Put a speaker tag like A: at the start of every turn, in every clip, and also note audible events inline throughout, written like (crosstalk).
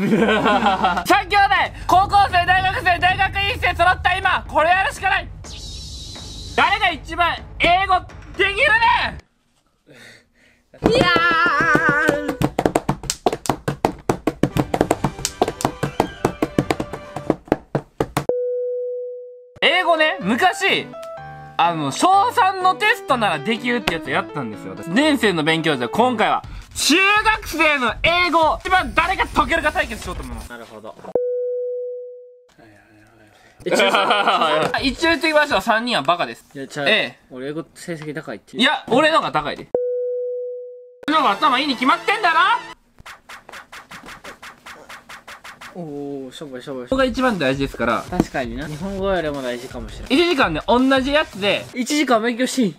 A: (laughs) 3兄弟高校生大学生大学院生揃った今これやるしかない。誰が一番英語できるねいや英語ね昔あの小3のテストならできるってやつやったんですよ。私年生の勉強じゃ今回は中学生の英語一番誰が解けるか対決しようと思います
B: なるほど。
A: 一応言ってきましょう3人はバカです。
B: いやちゃ俺英語成績高いって
A: いや俺の方が高いで。俺の方が頭いいに決まってんだろ？
B: おおしょぼいしょぼい。
A: ここが一番大事ですから。
B: 確かにな。日本語よりも大事かもしれない
A: 1時間で同じやつで。
B: 1時間勉強しん。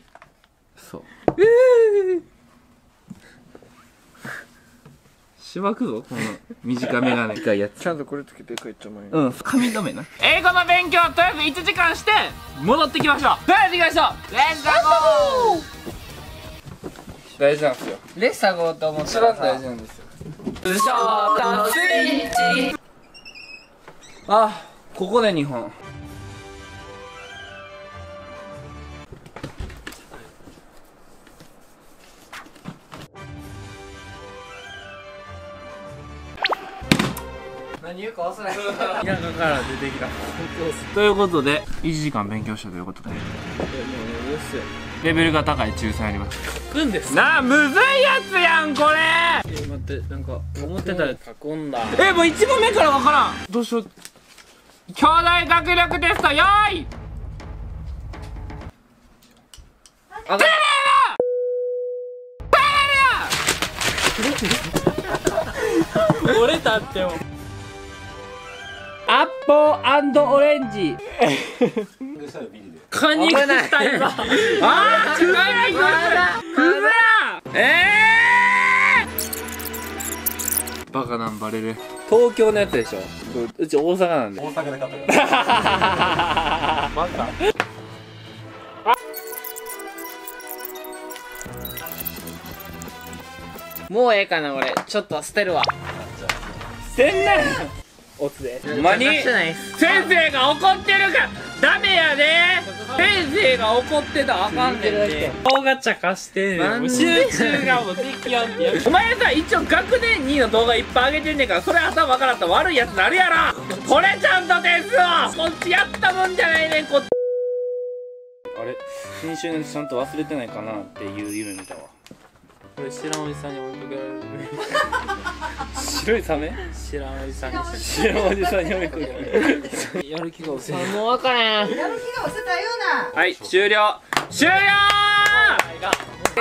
A: そうしばくぞこの短めがね。短いやつ。
B: ちゃんとこれつけてくれちゃうもん
A: うん髪留めな。英語の勉強とりあえず1時間して戻ってきましょう。とりあえず行きましょう。レッツゴー！大事なんですよ。
B: レッサゴーと思っ
A: 一番大事なんですよ。あここで日本
B: 何言うか忘れ (laughs) 田舎から出てきた。
A: ということで1時間勉強したということで。レベルが高い中3やります。
B: くんです
A: なあむずいやつやんこれ。
B: え待ってなんか思ってたら囲んだ。
A: えもう1問目から分からん。どうしよう。兄弟学力テストよーい。
B: あ (laughs) 折れたっても
A: ポーオレンジ。
B: カニ
A: 危ない
B: たいわ
A: あーくずらくずらえー！バカなんバレる。東京のやつでしょ。うち大阪なんで。
C: 大阪で買ったからバカ
B: もうええかな俺。ちょっと捨てるわ。
A: せんなおつで。ほんまに？先生が怒ってるか。らダメやで。先生が怒ってた。らあかんねんで
B: 顔が茶化して
A: なん。で
B: 集中がもうできやんって
A: お前さ一応学年2の動画いっぱい上げてんねんからそれ頭分からんったら悪いやつなるやろ。これちゃんと点数をこっちやったもんじゃないねんこっち。あれ？新春のちゃんと忘れてないかなっていう夢見たわ
B: これ知らんおじさんに追いかけ。られる
A: 白いサメ
B: 知らんおじさんに
A: 白いおじさんに追いかけ。られる
B: やる気が失せもう分からん
D: やる気が失せたような
A: はい終了終了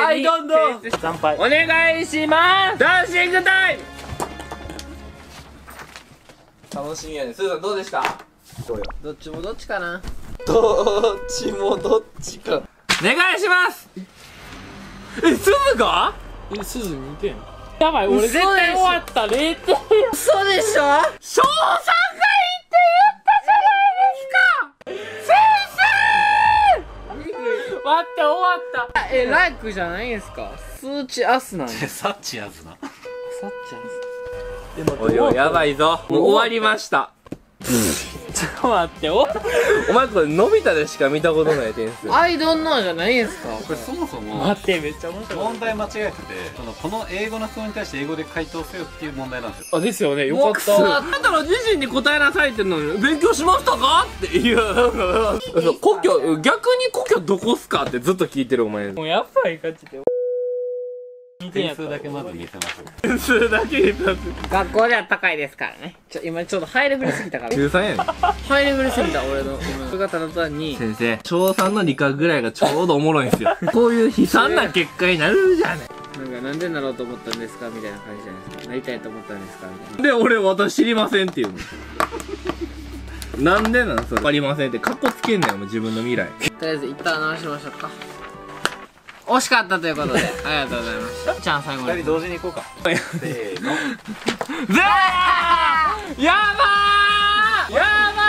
A: はいどんどん。
B: 惨敗
A: お願いしますダンシングタイム。楽しみやね。すずさんどうでした？
B: どっちもどっちかな。
A: どっちもどっちか。お願いします。えすずが？
B: えすず似てんやばい俺絶対終わった。0点
A: 嘘でしょ？翔さんがいいって言ったじゃないですか。先
B: 待って終わった。えライクじゃないんすか？数値アスなんや。(laughs)
C: サッチやつな。
B: さっちゃん
A: 生おいおいやばいぞ。もう終わりました
B: ちょっと待って。お
A: お前これのび太でしか見たことない点数。
B: アイドンノーじゃないんすか。
C: これそもそも
B: 待ってめっちゃ面白い。
C: 問題間違えててそのこの英語の質問に対して英語で回答せよっていう問題なんですよ。
B: あですよね。よ
A: よかった。あなたの自身に答えなさいってのに。勉強しましたかっていう。故郷逆に故郷どこっすかってずっと聞いてるお前。
B: もうやっぱりガチで2点
C: 数だけまず見せます
A: 点数だけで立
B: 学校では高いですからね。ちょ今ちょっとハイレベルすぎたから
A: 中3やね。ん
B: ハイレベルすぎた俺の今それがただ単に。
A: 先生小3の理科ぐらいがちょうどおもろいんですよ。(laughs) こういう悲惨な結果になるじゃね。
B: なんかなんでなろうと思ったんですかみたいな感じじゃないですか。なりたいと思ったんですかみたいな。
A: で俺私知りませんっていうの？なんでなんそれ？分かりませんって。カッコつけんなよもう自分の未来。
B: とりあえず一旦直しましょうか惜しかったということでありがとうございました。ちゃん最後に。
C: 二人同時に行こうか。せーの。
A: ぜーやばー！やば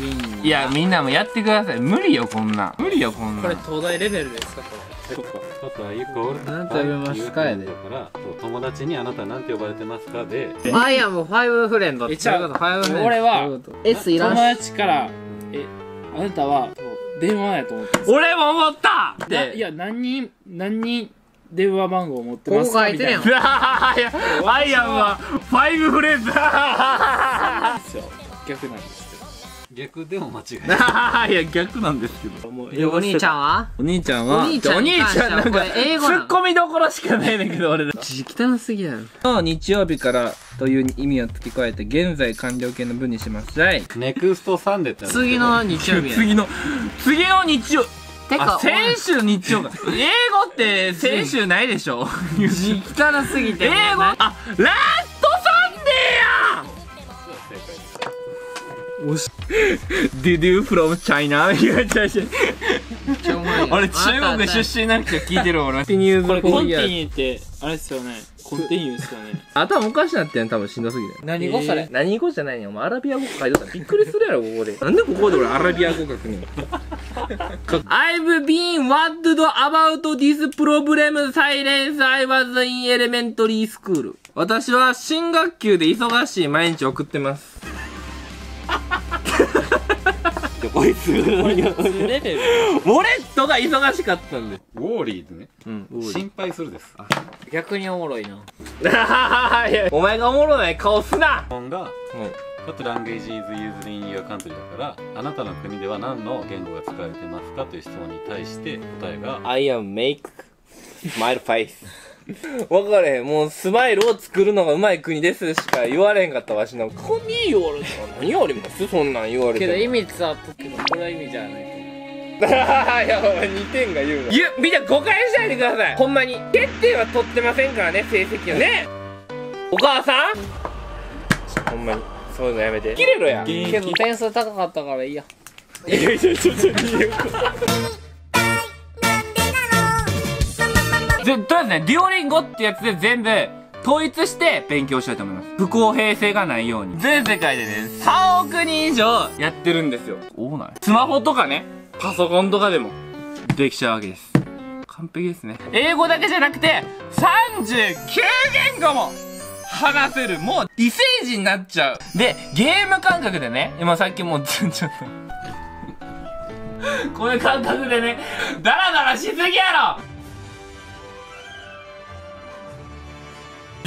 A: ー！いやみんなもやってください。無理よこんなん。無理よこんなん。
B: これ東大レベルですか？これ
A: そっか。
C: 人とはイコール
B: なんて呼びますかやで。
C: だか？らそう友達にあなたなんて呼ばれてますかで。
B: アイアムファイブフレンドって
A: えちゃう
B: どいことファイブフレンド
A: 俺は
B: S いら
A: 友
B: ん。し
A: 達からえあなたは電話やと思ってる
B: 俺も思った！っ
A: ない
B: て
A: や何人何人電話番号持ってます？か
B: 書いてるやん。
A: みたいな。(laughs)
B: いやアイアムはファイブフレンド
A: ですよ逆なんです
C: 逆でも間違いない。(laughs)
A: いや逆なんですけど。もう
B: でお兄ちゃんは？
A: お兄ちゃんは？
B: お兄ちゃん
A: ちゃんなんか
B: 英語
A: ツッコミどころしかないねんけど俺
B: 汚すぎやろ
A: の日曜日からという意味を付け加えて現在完了形の文にします。はい。
C: Next Sunday
B: 次の日曜日や。
A: 次 (laughs) の次の日曜。あ
B: てか
A: 先週日曜か。英語って先週ないでしょ。
B: 字汚すぎて
A: 英語？あ last Sundayや！おし Did you from China? いや違う違う。俺中国出身なんか聞いてる俺。 continue これ continue ってあれですよね。コンティニューですよね。頭おかしなってん多分しんどすぎて。
B: 何語それ？
A: 何語じゃないねん。お前アラビア語書いとったらびっくりするやろここで。なんでここで俺アラビア語書くねん。(laughs) I've been wondered about this problem silence I was in elementary school. 私は新学級で忙しい毎日送ってますこいつ。
B: レベル。
A: ウォレットが忙しかったんです。
C: ウォーリーでね。
A: うん。
C: 心配するです。
B: 逆におもろいな。
A: お前がおもろない顔すな。
C: 質問が What language is used in your country だからあなたの国では何の言語が使われてますかという質問に対して答えが
A: I am make smile face (laughs) 分かれへん。もうスマイルを作るのがうまい国ですしか言われへんかったわしなんかこに言われた。何言われます？そんなん言われても。
B: けど意味伝わったけどこれは意味じゃない。
A: いやお前2点が言うのゆみんな誤解しないでください。ほんまに。欠点は取ってませんからね成績をね。お母さん？ほんまに。そういうのやめて。切れろや。い
B: けど点数高かったからいいや。
A: やいやいやちょちょちょでとりあえずね、デュオリンゴってやつで全部統一して勉強したいと思います。不公平性がないように。全世界でね、3億人以上やってるんですよ。多ない？スマホとかね、パソコンとかでもできちゃうわけです。完璧ですね。英語だけじゃなくて、39言語も話せる。もう異星人になっちゃう。で、ゲーム感覚でね、今さっきもうちょっと。(laughs) こういう感覚でね、ダラダラしすぎやろ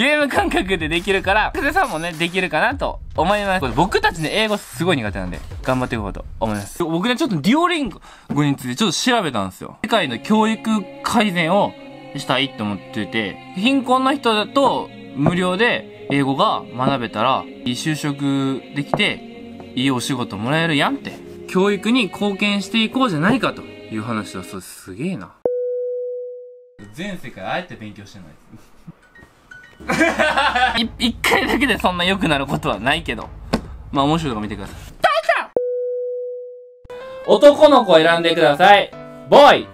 A: ゲーム感覚でできるから、久世さんもね、できるかなと思います。僕たちね、英語すごい苦手なんで、頑張っていこうと思います。僕ね、ちょっとデュオリンゴについてちょっと調べたんですよ。世界の教育改善をしたいって思ってて、貧困な人だと無料で英語が学べたら、いい就職できて、いいお仕事もらえるやんって。教育に貢献していこうじゃないかという話は、そうすげえな。全世界あえて勉強してない。い一回だけでそんな良くなることはないけど。まあ面白いとこ見てください。男の子選んでください。ボーイ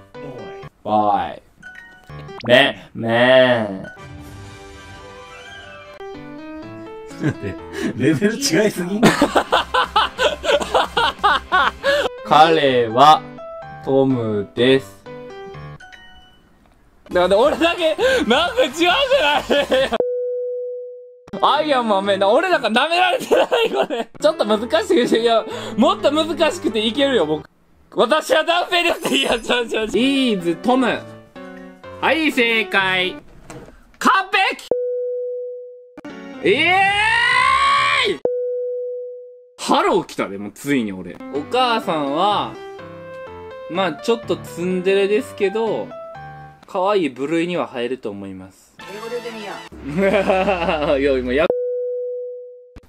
A: ボーイ。め、め
C: レベル違いすぎ？
A: 彼は、トムです。だから俺だけ、なんか違うじゃないアイアンマンめな、俺なんか舐められてないこれ。ちょっと難しくて、いや、もっと難しくていけるよ、僕。私は男性ですいや、ちょちょちょ。イーズ、トム。はい、正解。完璧ええー、ハロー来たで、もうついに俺。お母さんは、まあちょっとツンデレですけど、可愛い部類には入ると思います。
D: 英語でてみよう
A: いや、今や、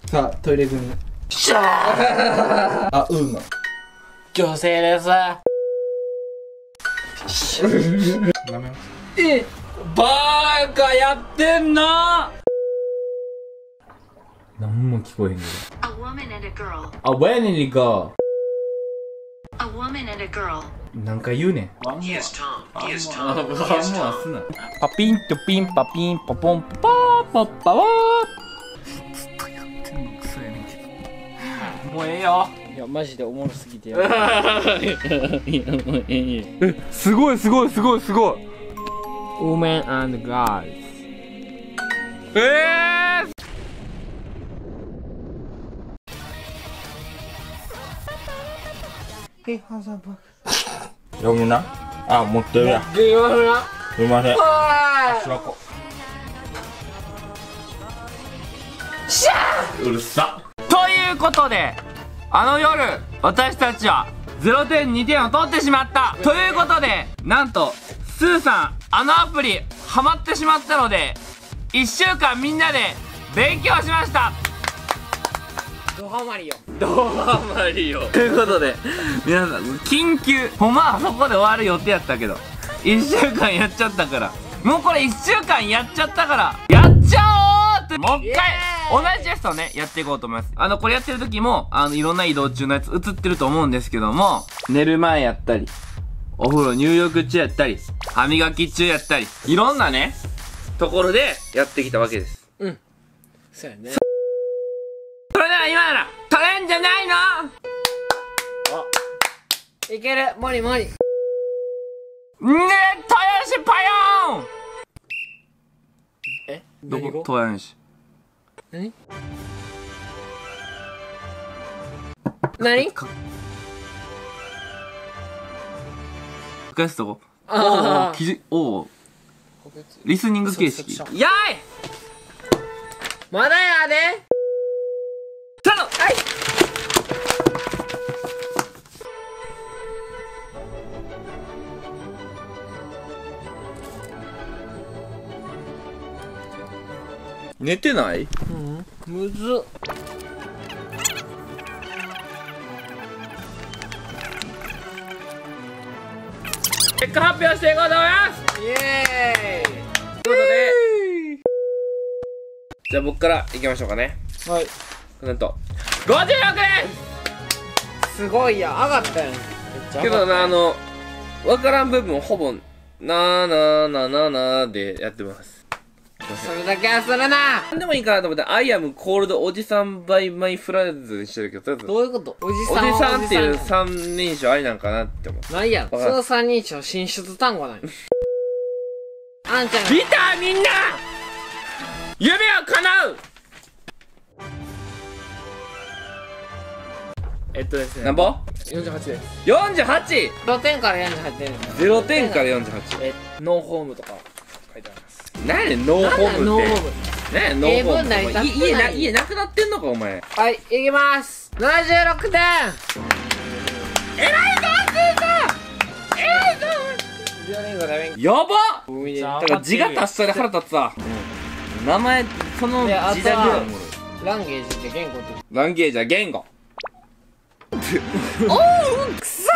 E: さあ、トイレ組。しゃーあ、うんの。
B: 女性です (laughs)
A: え、バーカやってんな何も聞こえへんけ
F: A woman and a girl.
A: ど。あ、when it go?
F: A woman and a girl.
A: なんか言うねん。ワンモア。ワンモアすな。パピンとピンパピンポポンポパーパッパワー。ずっとやってんのクソやねんけど。もうええよ。
B: いやマジでおもろすぎて
A: すごいすごいすごいすごい。
B: Women and girls
A: えー
G: 読むな。あ持ってるや。
B: で言われな。
G: すいませ。ん
B: は
G: しわこ。うるさ。
A: ということであの夜私たちは0点2点を取ってしまった。ということでなんとスーさんあのアプリハマってしまったので1週間みんなで勉強しました
B: ドハマりよ。
A: どうハマりよ。ということで皆さん緊急。ほんまはそこで終わる予定やったけど1週間やっちゃったから。もうこれ1週間やっちゃったからやっちゃおうって。もう一回同じテストをねやっていこうと思います。あのこれやってる時もあのいろんな移動中のやつ映ってると思うんですけども寝る前やったりお風呂入浴中やったり歯磨き中やったりいろんなねところでやってきたわけです。
B: そうやね。
A: それでは今なら取れんじゃないの？
B: いける。モリモリ
A: ねえ豊吉パヨーン！
B: え？
A: どこ？豊吉
B: 何？何？
A: か返すとこ
B: ああ
A: 記事おおリスニング形式やい
B: まだやで
A: 寝てない？
B: むず。っ
A: 結果発表していこうと思います！
B: イエ
A: ということで。じゃあ僕からいきましょうかね。
B: ーイはい。
A: なんと。56点
B: すごいや上がったやん。
A: けどなあの分からん部分ほぼなーなーなーなーなーでやってます
B: それだけはするな。
A: なんでもいいかなと思って、アイアムコールドおじさんバイマイフラーズにしてるけど、とりあえず
B: どういうこと？おじ
A: お
B: さん
A: じさんっていう三人称ありなんかなって思う。
B: ん。ないやんその三人称進出単語ない (laughs) あんちゃん。が
A: 見たみんな！夢は叶う！
E: えっとですね
A: なんぼ
E: ？48です
A: ?48!0
B: 0点から48点
A: 点から48。
E: えノーホームとか書いてあります
A: 何やねん、ノーホームって。
B: ノーホーム
A: 何やねん、ノーホーム
B: 英文なり
A: って。
B: 立ってない
A: 家な、家なくなってんのか、お前。
B: はいいきます76点リオリンゴだめ
A: やばだから字が達者で腹立つわ。名前、その字だけ
B: はランゲージって言語って
A: ランゲージは言語。おうくそ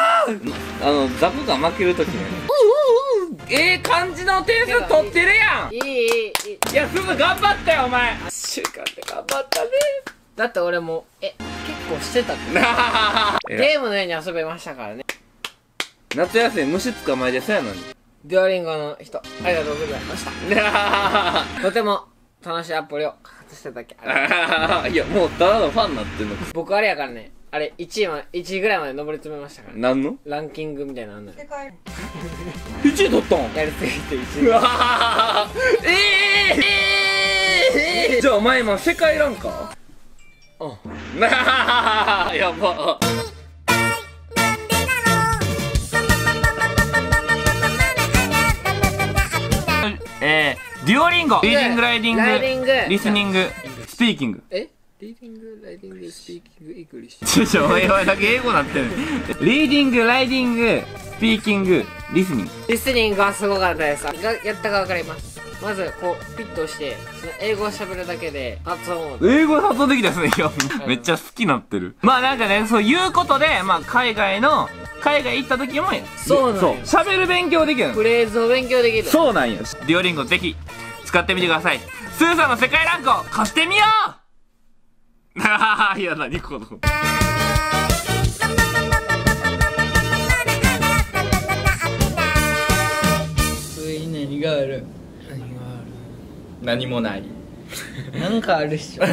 A: あの、ザブが負けるときね。ええ感じの点数取ってるやん。
B: いいいいいい。
A: いや、すぐ頑張ったよ、お前。週間で頑張ったね。
B: だって俺もえ結構してたって。(laughs) ゲームのように遊べましたからね。
A: 夏休み虫捕まえてそうやのに。
B: デュオリンゴの人ありがとうございました。
A: な (laughs)
B: とても楽しいアプリを開発してただけ。(laughs)
A: いや、もうただのファンになってんの。
B: 僕あれやからねあれ1位ま1位ぐらいまで上り詰めましたから。ね
A: なんの？
B: ランキングみたいなのあんのよ
A: ?1 位取ったん？
B: やりすぎて1位。
A: うわー。えー、えー、じゃあお前今世界ランカー？
B: うん
A: やば。えー、 Duolingo。リーディングライティング。
B: ライティング。
A: リスニング。スピーキング。
B: え？
E: リーディングライティング speaking English
A: ちょちょおだけ英語なってるリーディングライティングスピーキングリスニング
B: リスニングはすごかったです。がやったか分かります。まずこうピッと押してその英語を喋るだけで発音を。
A: 英語で発音できたですねいやめっちゃ好きなってる。まあなんかねそういうことでまあ海外の海外行った時も
B: そうなんや。
A: そう。喋る勉強できるの。
B: フレーズを勉強できる。
A: そうなんよデュオリンゴぜひ使ってみてください。スーさんの世界ランクを貸してみようあ (laughs) あいや何この。
E: つい何がある？何がある？何もない。(laughs) なんかあるっしょ (laughs)